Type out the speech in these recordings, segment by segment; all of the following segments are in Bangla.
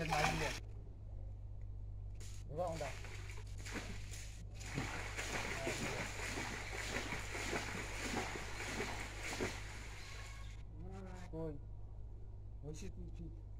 পাশের মাছ দিলে ওটা কই হয়েছে তুই ঠিক একশো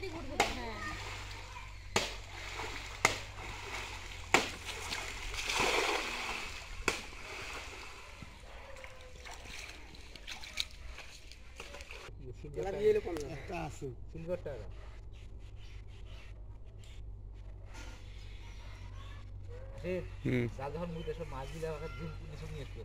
যদি ঘুরবো হ্যাঁ একটা আছে। সিলভার হুম। যা যখন মুখে সব মাছ দিলে আমাকে নিয়ে আসতে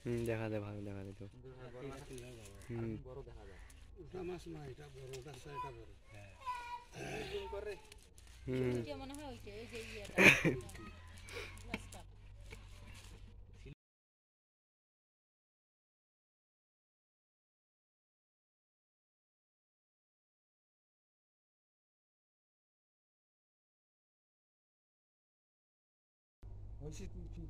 হুম দেখা যায় ভালো দেখা যায় তো। হুম। বড় দেখা যায় ওটা মাছ না এটা বড় ওটা এটা বড় হুম। ওইটা মনে হয় ওই যে হয়েছে তুই ঠিক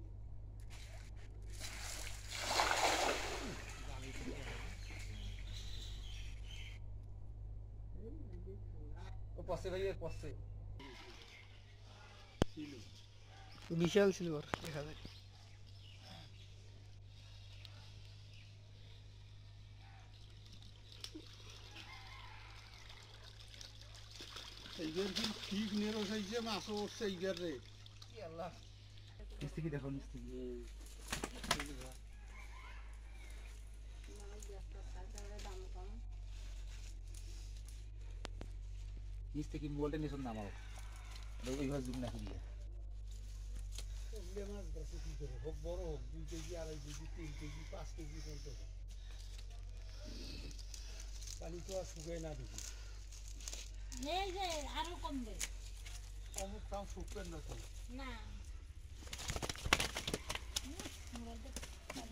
ও পসে ভাই পসে বিশাল সিলভার দেখা যায় এইবার কি ঠিক নেরো সাইজে মাছ উঠছে এইবার রে আল্লাহ নিস্তি কি দেখো নিস্তি নিচ থেকে মোবাইলটা নিচন নামাও ওইভাবে জুম না দিয়ে। মাছ ধরছে কি করে হোক বড় হোক দুই কেজি আড়াই কেজি তিন কেজি পাঁচ কেজি পর্যন্ত। পানি তো আর শুকায় না দেখি আরও কমবে। অমুক তাও শুকবেন না তো? না হুম, মোবাইলটা বড়গুলো খাই দিবে না এই যে, চালাও বেড়ে গেছে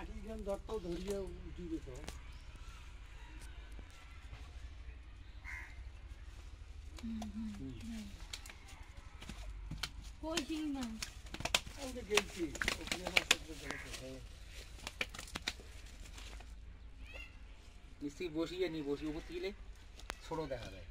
ধরিয়ে উঠিবে তো কই শিঙি মাছ আমি গেছি ওখানে মাছের ধরে বসিয়ে নি বসিয়ে উপর থেকে ছোটো দেখা যায়।